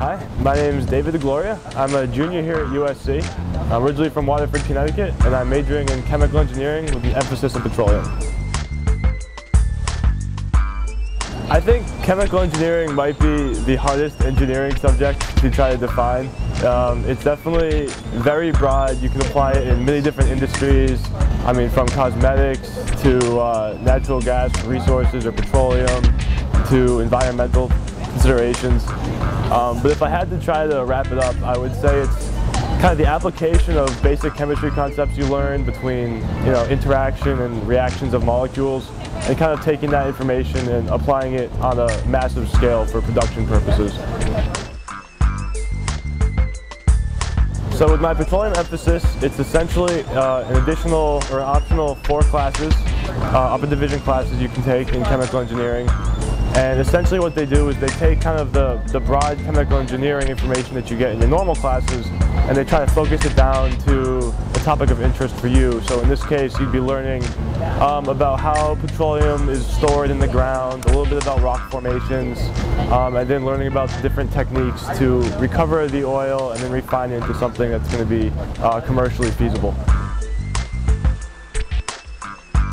Hi, my name is David DeGloria. I'm a junior here at USC. I'm originally from Waterford, Connecticut, and I'm majoring in chemical engineering with an emphasis in petroleum. I think chemical engineering might be the hardest engineering subject to try to define. Um, it's definitely very broad. You can apply it in many different industries. I mean, from cosmetics to uh, natural gas resources or petroleum to environmental considerations. Um, but if I had to try to wrap it up, I would say it's kind of the application of basic chemistry concepts you learn between you know interaction and reactions of molecules and kind of taking that information and applying it on a massive scale for production purposes. So with my petroleum emphasis, it's essentially uh, an additional or optional four classes, uh, upper division classes you can take in chemical engineering. And essentially what they do is they take kind of the, the broad chemical engineering information that you get in your normal classes and they try to focus it down to a topic of interest for you. So in this case, you'd be learning um, about how petroleum is stored in the ground, a little bit about rock formations, um, and then learning about different techniques to recover the oil and then refine it into something that's going to be uh, commercially feasible.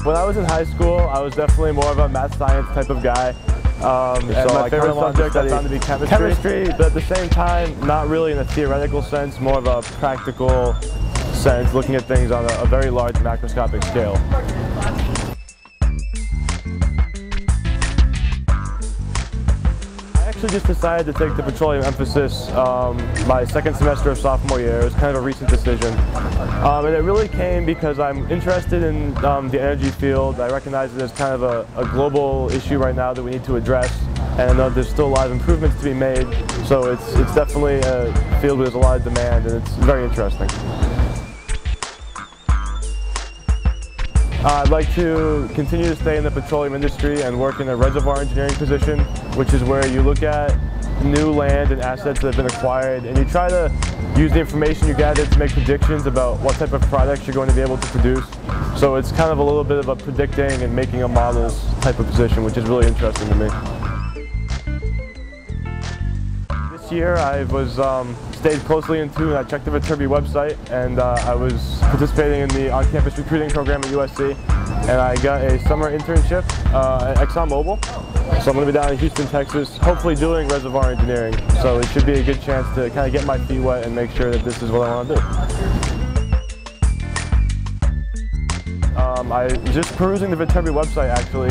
When I was in high school, I was definitely more of a math science type of guy. Um, and so my favorite subject I found to be chemistry. chemistry, but at the same time, not really in a theoretical sense, more of a practical sense, looking at things on a, a very large macroscopic scale. Actually just decided to take the petroleum emphasis um, my second semester of sophomore year. It was kind of a recent decision. Um, and it really came because I'm interested in um, the energy field. I recognize it as kind of a, a, global issue right now that we need to address. And uh, there's still a lot of improvements to be made. So it's, it's definitely a field where there's a lot of demand and it's very interesting. Uh, I'd like to continue to stay in the petroleum industry and work in a reservoir engineering position, which is where you look at new land and assets that have been acquired and you try to use the information you gather to make predictions about what type of products you're going to be able to produce. So it's kind of a little bit of a predicting and making a models type of position, which is really interesting to me. This year I was um, stayed closely in tune. I checked the Viterbi website and uh, I was participating in the on-campus recruiting program at USC and I got a summer internship uh, at ExxonMobil. So I'm going to be down in Houston, Texas, hopefully doing reservoir engineering. So it should be a good chance to kind of get my feet wet and make sure that this is what I want to do. Um, I was just perusing the Viterbi website actually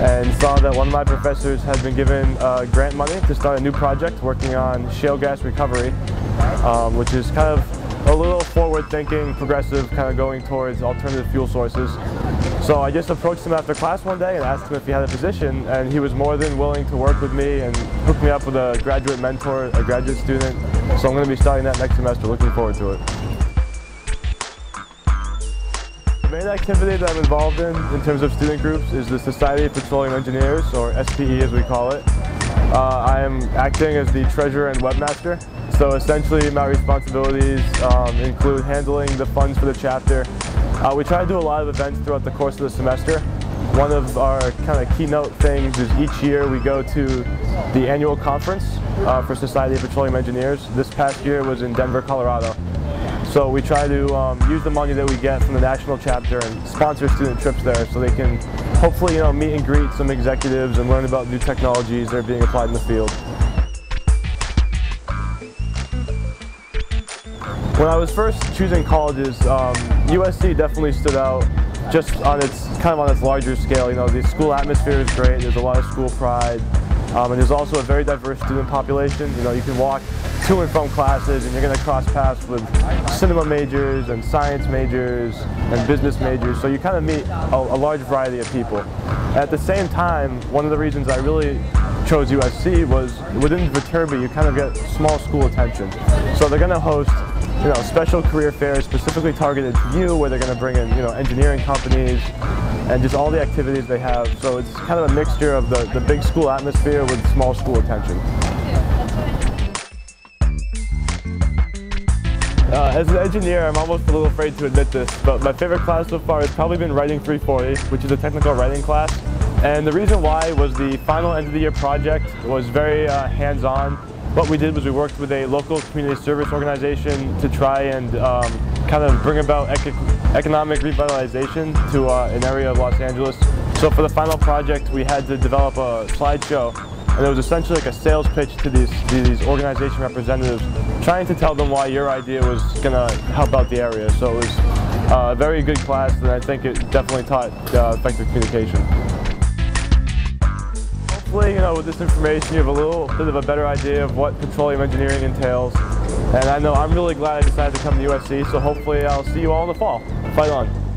and saw that one of my professors had been given uh, grant money to start a new project working on shale gas recovery, um, which is kind of a little forward-thinking, progressive, kind of going towards alternative fuel sources. So I just approached him after class one day and asked him if he had a position, and he was more than willing to work with me and hook me up with a graduate mentor, a graduate student. So I'm going to be starting that next semester, looking forward to it. Main activity that I'm involved in, in terms of student groups, is the Society of Petroleum Engineers, or SPE as we call it. Uh, I am acting as the treasurer and webmaster. So essentially my responsibilities um, include handling the funds for the chapter. Uh, we try to do a lot of events throughout the course of the semester. One of our kind of keynote things is each year we go to the annual conference uh, for Society of Petroleum Engineers. This past year was in Denver, Colorado. So we try to um, use the money that we get from the national chapter and sponsor student trips there so they can hopefully you know, meet and greet some executives and learn about new technologies that are being applied in the field. When I was first choosing colleges, um, USC definitely stood out just on its kind of on its larger scale. You know, the school atmosphere is great. There's a lot of school pride, um, and there's also a very diverse student population. You know, you can walk to and from classes and you're going to cross paths with cinema majors and science majors and business majors. So you kind of meet a, a large variety of people. At the same time, one of the reasons I really chose USC was within Viterbi you kind of get small school attention. So they're going to host you know, special career fairs specifically targeted to you where they're going to bring in, you know, engineering companies and just all the activities they have. So it's kind of a mixture of the, the big school atmosphere with small school attention. Uh, as an engineer, I'm almost a little afraid to admit this, but my favorite class so far has probably been Writing 340, which is a technical writing class. And the reason why was the final end of the year project was very uh, hands-on. What we did was we worked with a local community service organization to try and um, kind of bring about ec economic revitalization to uh, an area of Los Angeles. So for the final project, we had to develop a slideshow and it was essentially like a sales pitch to these, these organization representatives, trying to tell them why your idea was going to help out the area. So it was uh, a very good class, and I think it definitely taught uh, effective communication. Hopefully, you know, with this information, you have a little bit of a better idea of what petroleum engineering entails. And I know I'm really glad I decided to come to USC, so hopefully I'll see you all in the fall. Fight on.